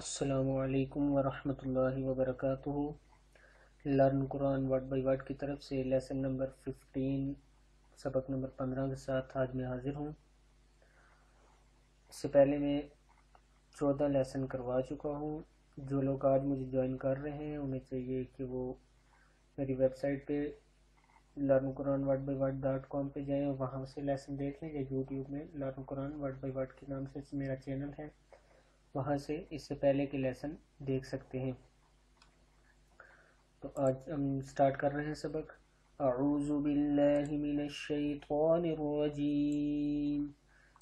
असलकम वरहमतुल्लाहि वबरकातुहू। Learn Quran word by word की तरफ़ से लेसन नंबर 15 सबक नंबर 15 के साथ आज मैं हाज़िर हूँ। इससे पहले मैं 14 लेसन करवा चुका हूँ। जो लोग आज मुझे ज्वाइन कर रहे हैं, उन्हें चाहिए कि वो मेरी वेबसाइट पे learn Quran word by word dot com पर जाएँ वहाँ से लेसन देख लें या यूट्यूब में learn Quran word by word के नाम से मेरा चैनल है। वहाँ से इससे पहले के लेसन देख सकते हैं। तो आज हम स्टार्ट कर रहे हैं सबक।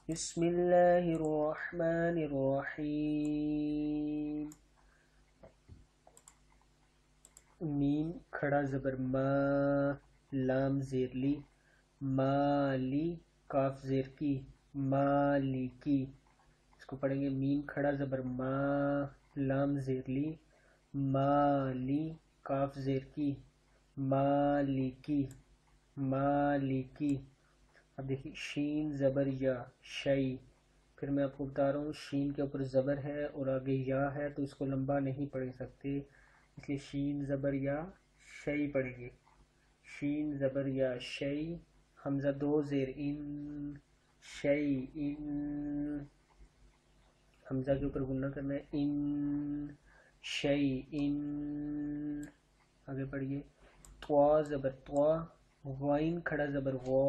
बिस्मिल्लाहिर्रहमानिर्रहीम। मीम खड़ा ज़बर मा, लाम ज़ेरली माली काफ ज़ेर की मालिकी इसको पढ़ेंगे। मीम खड़ा ज़बर, मा, लाम ज़ेरली माली काफ, ज़ेर, की। मालिकी मालिकी अब देखिए, शीन, ज़बर, या, शई। फिर मैं आपको बता रहा हूँ, शीन के ऊपर ज़बर है और आगे या है तो इसको लंबा नहीं पढ़ सकते। इसलिए शीन, ज़बर, या, शई पढ़ेंगे। शीन, ज़बर, या, शई। हमज़ा दो, ज़ेर, इन, शई, इन। हमजा के ऊपर गुन्ना करना है। इन शई, इन, आगे पढ़िए। त्वा ज़बर, त्वा वाइन खड़ा ज़बर, वो,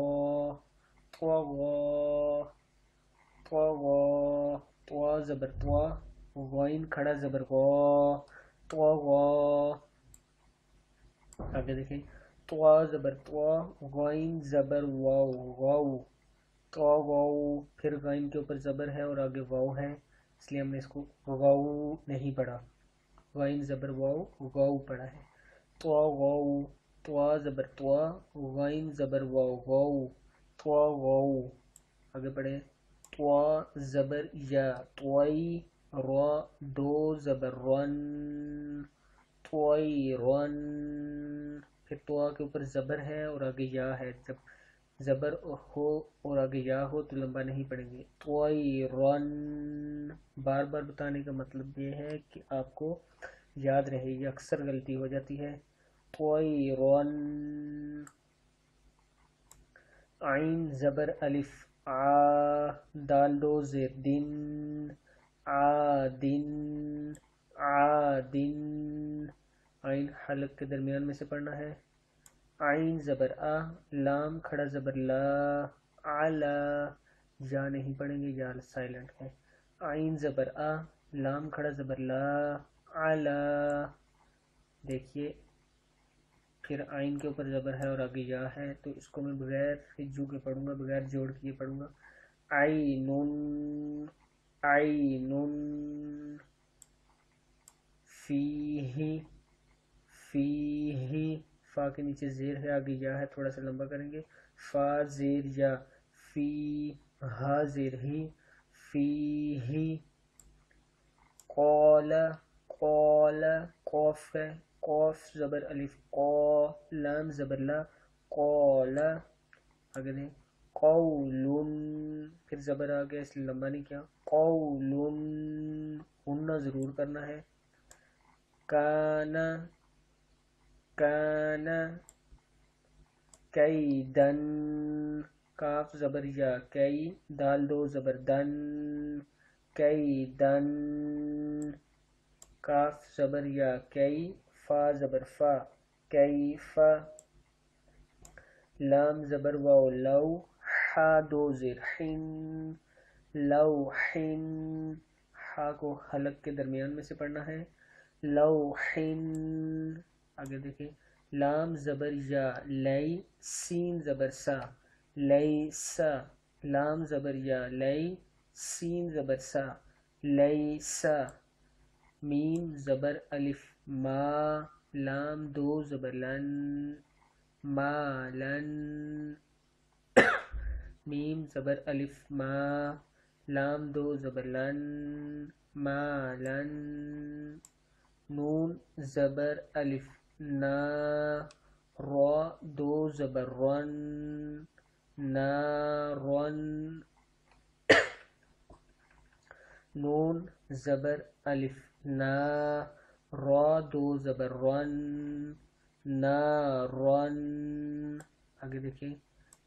त्वा ज़बर, त्वा वाइन खड़ा ज़बर, वो, त्वा आगे देखें त्वा ज़बर, त्वा वाइन ज़बर वाओ वाओ त्वा वाओ फिर गाइन के ऊपर ज़बर है और आगे वाओ है। इसलिए हमने इसको वाऊ नहीं पढ़ा। वाइन ज़बर वाऊ वाऊ पढ़ा है। तो वाऊ त्वा ज़बर, त्वा, वाइन ज़बर वाऊ वाऊ त्वा वाऊ आगे पढ़े। त्वा ज़बर या, त्वाई रा, दो ज़बर रन, त्वाई रन। फिर त्वा के ऊपर ज़बर है और आगे या है जब ज़बर हो और आगे या हो तो लंबा नहीं पड़ेंगे। तोई रन बार बार बताने का मतलब ये है कि आपको याद रहे, ये अक्सर गलती हो जाती है। तोई रन आइन ज़बर अलिफ आ दाल दो जेर दिन आ दिन आ दिन आइन हलक के दरमियान में से पढ़ना है। आइन ज़बर आ, लाम खड़ा ज़बर ला, आला या नहीं पढ़ेंगे या साइलेंट है। आइन ज़बर आ, लाम खड़ा ज़बर ला, आला। देखिए, फिर आइन के ऊपर ज़बर है और आगे या है तो इसको मैं बगैर हिजू के पढ़ूँगा, बगैर जोड़ के पढ़ूँगा। आई नून आई नून, फ़ी ही फ़ी ही। फा के नीचे ज़ेर है, आगे या है, थोड़ा सा लंबा करेंगे। फा, ज़ेर या फ़ी, हा, ज़ेर ही, फ़ी ही, कौल कौल, कौफ है, कौफ, ज़बर, अलिफ कौ लाम, ज़बर, ला, कौल, आगे दें कौलुन फिर ज़बर आ गया, इसलिए लंबा नहीं किया कौलुन उन्ना ज़रूर करना है, काना काना कैदन काफ ज़बर या कई दाल दो ज़बर दन कैदन काफ ज़बर या कई फा ज़बर फा कई फा, लाम ज़बर वाओ लव हा दो ज़िर हिन लव हिन, हा को हलक के दरमियान में से पढ़ना है लव हिन आगे देखिए लाम ज़बर या, लई, सीन ज़बर सा। लई सा। लाम ज़बर या, लई, सीन ज़बर सा। लई सा। मीम ज़बर अलिफ। मा, लाम दो ज़बर लन। मालन मीम ज़बर अलिफ। मा, लाम दो ज़बर लन। मालन नून ज़बर अलिफ। ना, रॉ, दो ज़बर रन नारन नून, ज़बर, अलिफ, ना, रॉ, दो जबर रन ना, रन, आगे देखिए,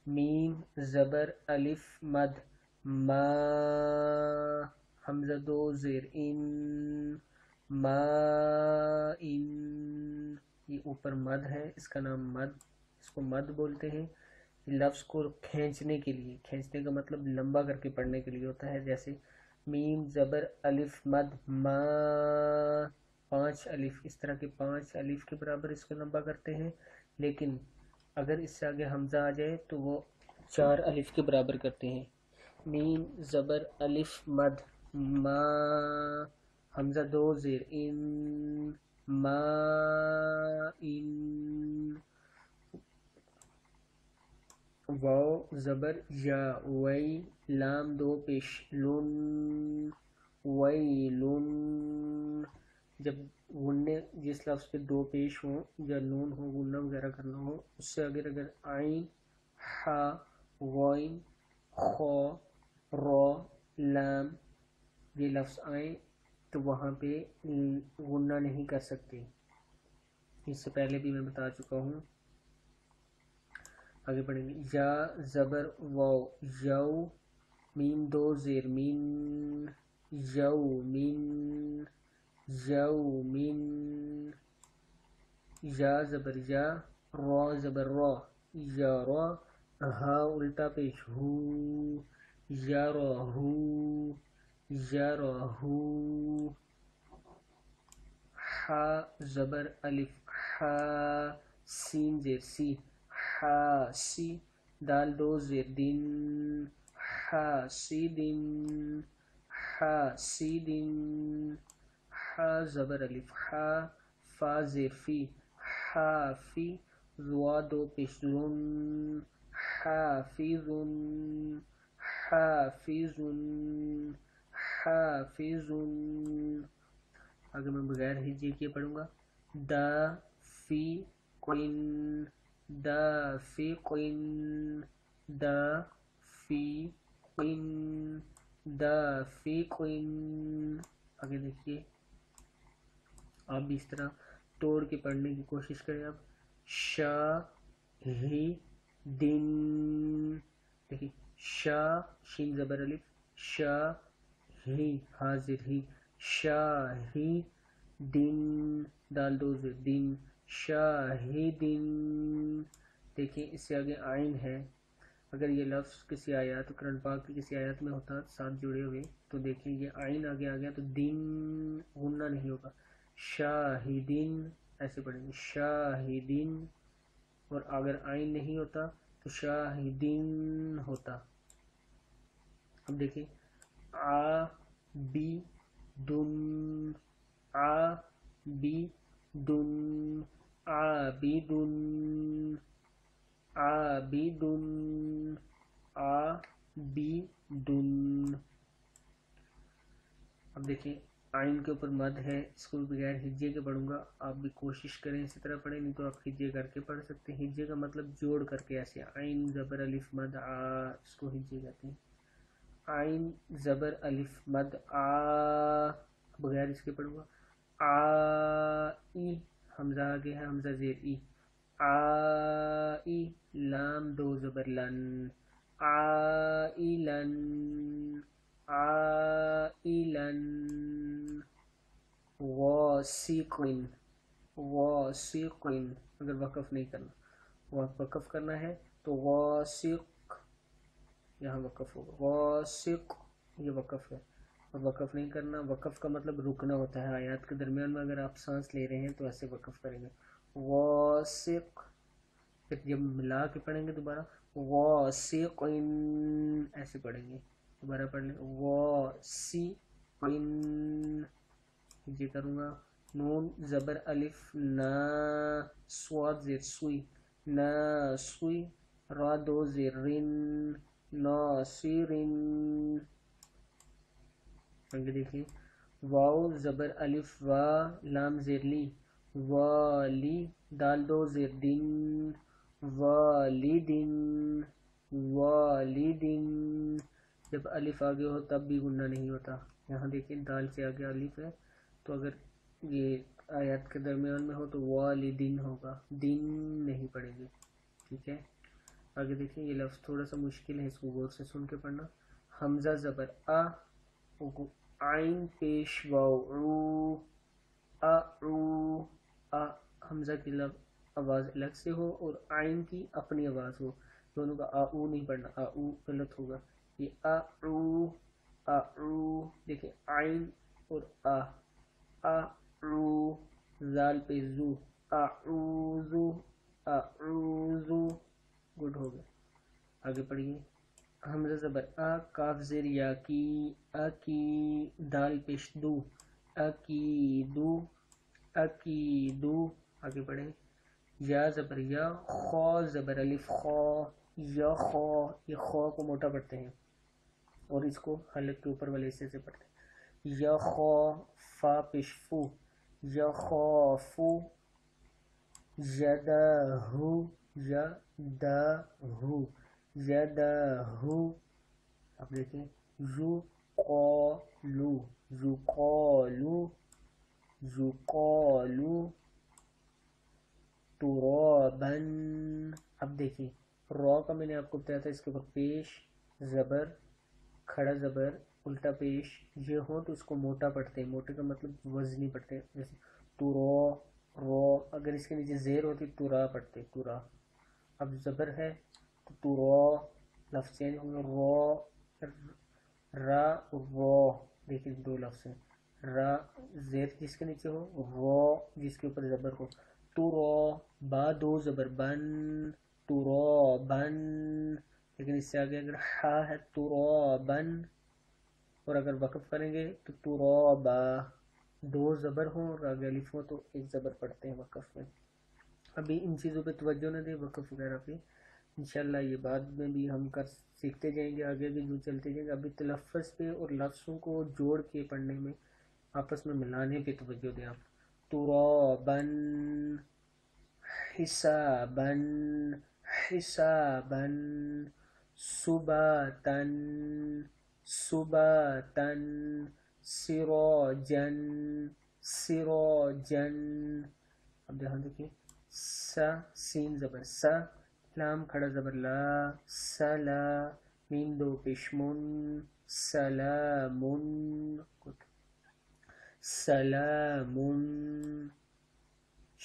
मीम, जबर, अलिफ, मद, मा, हमजा, दो, जेर इन मा इन ये ऊपर मद है, इसका नाम मद, इसको मद बोलते हैं। लफ्ज़ को खींचने के लिए, खींचने का मतलब लंबा करके पढ़ने के लिए होता है, जैसे मीम, ज़बर, अलिफ, मद, मा, पाँच अलिफ, इस तरह के पाँच अलिफ के बराबर इसको लंबा करते हैं। लेकिन अगर इससे आगे हमज़ा आ जाए तो वो चार अलिफ के बराबर करते हैं। मीम, ज़बर, अलिफ, मद, मा, हमज़ा दो, ज़ेर, इन मा इन वाव ज़बर, या वई लाम, दो पेश, लुन वई लुन। जब गुन्ने जिस लफ्ज़ पे दो पेश हो या नून हो, गुन्ना वगैरह करना हो, उससे अगर अगर आइन हा, वाइन, खो, रो, लाम, ये लफ्ज़ आए तो वहाँ पे गुन्ना नहीं कर सकते। इससे पहले भी मैं बता चुका हूँ। आगे पढ़ेंगे या ज़बर वाओ, यऊ मीम दो ज़ेर, मीन यऊ मीन यऊ मीन या ज़बर या रॉ ज़बर रॉ, या रॉ, हा उल्टा पेश, हु, या रॉ, हु। या हा ज़बर अलिफ, हा, सीन जेर सी हासी दाल दो जेर दिन हासिदिन हासिदिन हा ज़बर अलिफ, हा, फा जेर फ़ी हाफी जुआ दो पेशुन हाफिजुन हाफिजुन हाफिजुन आगे मैं बगैर हिज्जे के पढ़ूँगा, द फ़ी क्विन दाफिकिन दाफिकिन दाफिकिन आगे देखिए। आप भी इस तरह तोड़ के पढ़ने की कोशिश करें अब शाह ही दिन। देखिए शाह शीन जबर अलिफ शाह ही हाजिर ही शाह दिन दाल दो दिन, शाहिदिन। देखिए, इससे आगे आइन है। अगर ये लफ्ज़ किसी आयत, कुरान पाक की किसी आयत में होता, साथ जुड़े हुए तो देखिए, ये आइन आगे आ गया तो दिन गुन्ना नहीं होगा। शाहिदिन, ऐसे पढ़ेंगे, शाहिदिन। और अगर आइन नहीं होता तो शाहिदिन होता। अब देखिए आ, बी, दुन, आ, बी, दुन आबिदुन आबिदुन आबिदुन अब देखिए आइन के ऊपर मद है, इसको बगैर हिज्जे के पढ़ूँगा। आप भी कोशिश करें इसी तरह पढ़ें, नहीं तो आप हिज्जे करके पढ़ सकते हैं। हिज्जे का मतलब जोड़ करके ऐसे आइन ज़बर अलिफ मद, आ, इसको हिज्जे कहते हैं। आइन ज़बर अलिफ मद आ, बगैर इसके पढ़ूँगा। आ, ई, हमजा आगे है, हमजा जेर, ई। आ, ई, लाम, दो जबर, लन। आ, ई, लन। आ, ई, लन। वासिकिन वासिकिन अगर वक़फ़ नहीं करना वक़फ़ करना है तो वासिक यहाँ वक़फ़ होगा। वासिक, ये वक़फ़ है। वक़फ़ नहीं करना, वक़फ़ का मतलब रुकना होता है। आयात के दरमियान में अगर आप सांस ले रहे हैं तो ऐसे वक़फ़ करेंगे। वासिक, फिर जब मिला के पढ़ेंगे दोबारा। वासिक ऐसे पढ़ेंगे। दोबारा पढ़ लें। वासी जी करूँगा। नून, ज़बर, अलिफ, ना, स्वाद, जेर, सुई। ना, सुई, रा, दो जेरिन नासिरिन आगे देखिए वाओ ज़बर अलिफ वा लाम जेरली वाली दाल दो जेर दिन वालिदिन वालिदिन जब अलिफ आगे हो, तब भी गुन्ना नहीं होता। यहाँ देखिए दाल से आगे अलिफ है। तो अगर ये आयत के दरमियान में हो तो वालिदिन होगा। दिन नहीं पढ़ेंगे ठीक है? आगे देखिए ये लफ्ज़ थोड़ा सा मुश्किल है इसको गौर से सुन के पढ़ना। हमज़ा ज़बर, आ आइन पेश वाऊ आ हमज़ा की लब आवाज़ अलग से हो और आइन की अपनी आवाज़ हो। दोनों का आ, ऊ नहीं पढ़ना, आ, ऊ गलत होगा। ये आ ऊ आ ऊ देखिए, आइन और आ आ ऊ जाल पे जू, आ ऊ आ ऊ गुड हो गया आगे पढ़िए। हमजा ज़बर आ काफ या, की, अ, की, दाल, पेश, दू की, दू, अ, की, दू, आगे पढ़े। या ज़बर या, खौ ज़बर अलिफ, खौ, या, खौ, ये खौ को मोटा पढ़ते हैं और इसको हलक के ऊपर वाले हिस्से से पढ़ते हैं। या, खौ, फा, पेश, फू, या खौ फू यदहु यदहु यदहु अब देखें युकलु युकलु युकलु तुरबन अब देखिए रॉ का मैंने आपको बताया था, इसके ऊपर पेश, ज़बर, खड़ा ज़बर, उल्टा पेश, ये हो तो इसको मोटा पढ़ते हैं, मोटे का मतलब वजनी पढ़ते हैं, जैसे तुरो रो अगर इसके नीचे जेर होती तुरा पढ़ते तुरा अब ज़बर है तो तुरो लफ्ज़ चेंज होंगे रो रा रो देखिए दो लफ्ज़ हैं। रा, जेर जिसके नीचे हो? रो जिसके ऊपर ज़बर हो। तुरो, बा, दो ज़बर, बन, तुरो, बन। लेकिन इससे आगे अगर हा है, तुरो, बन, और अगर वक़फ़ करेंगे तो तुरो, बा, दो ज़बर हों, और आगे अलिफ हो तो एक ज़बर पढ़ते हैं वक़फ़ में। अभी इन चीज़ों पे तवज्जो न दें, वक़फ़ वगैरह पे। इंशाल्लाह ये बाद में भी हम कर सीखते जाएँगे, आगे भी जो चलते जाएँगे। अभी तलफ़ पे और लफ्ज़ों को जोड़ के पढ़ने में, आपस में मिलाने पे तवज्जो दें आप। तुरबन, हिसाबन हिसाबन, सुबतन सुबतन, सिरोजन सिरोजन। अब ध्यान देखिए सा, सीन जबर, सा। लाम खड़ा जबर ला सला मीम दो पेशमुन सलामुन सलामुन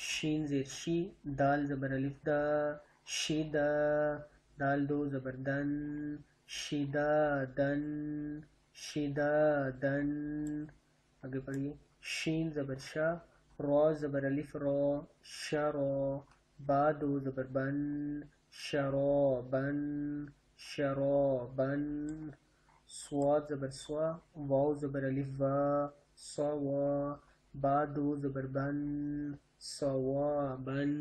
शीन जेर शी दाल जबर अलिफ दा शिदा दाल दो जबर दन शिदा दन शिदा दन आगे पढ़िए शीन जबर शाह रॉ जबर अलिफ रॉ शरो बा दो जबर बन शरो बन शरो बन स्वाद जबर स्वा वाओ जबर अलिफ वा सवा बा दो जबर बन सवा बन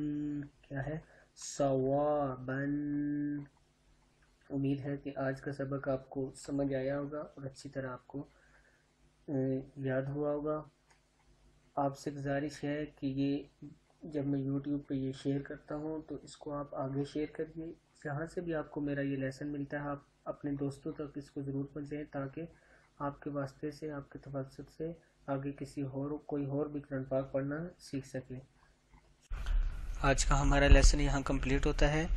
क्या है सवा बन उम्मीद है कि आज का सबक आपको समझ आया होगा और अच्छी तरह आपको याद हुआ होगा आपसे गुजारिश है कि ये जब मैं यूट्यूब पे ये शेयर करता हूँ तो इसको आप आगे शेयर करिए। जहाँ से भी आपको मेरा ये लेसन मिलता है। आप अपने दोस्तों तक इसको ज़रूर पहुँचाएँ ताकि आपके वास्ते से, आपके तवसत से आगे किसी और, कोई और भी कुरान पाक पढ़ना सीख सके। आज का हमारा लेसन यहाँ कंप्लीट होता है।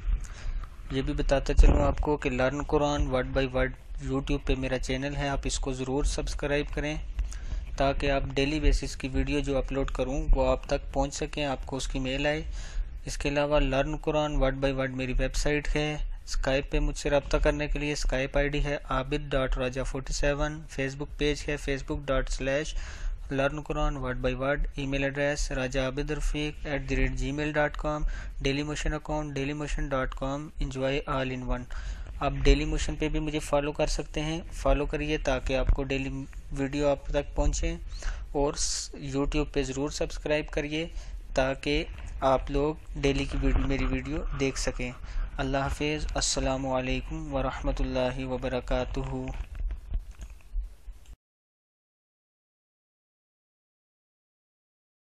ये भी बताता चलूँ आपको कि learn Quran word by word YouTube पे मेरा चैनल है। आप इसको ज़रूर सब्सक्राइब करें। ताकि आप डेली बेसिस की वीडियो जो अपलोड करूँ, वो आप तक पहुँच सकें, आपको उसकी मेल आए। इसके अलावा learn Quran word by word मेरी वेबसाइट है। स्काइप पे मुझसे रब्ता करने के लिए स्काइप आईडी है Abid dot Raja forty seven Facebook page है Facebook dot slash learn Quran word by word. Email address Raja Abid Rafiq at the rate Gmail dot com Dailymotion account Dailymotion dot com. Enjoy all in one आप Dailymotion पे भी मुझे follow कर सकते हैं। Follow करिए ताकि आपको डेली वीडियो आप तक पहुँचे। और यूट्यूब पे ज़रूर सब्सक्राइब करिए ताकि आप लोग डेली की वीडियो मेरी वीडियो देख सकें। अल्लाह हाफिज़। अस्सलाम वालेकुम वरहमतुल्लाहि वबरकातुहू।